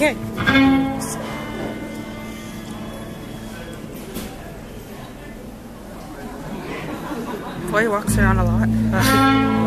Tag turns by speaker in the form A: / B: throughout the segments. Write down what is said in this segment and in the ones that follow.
A: Okay. Boy walks around a lot.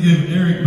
A: give Eric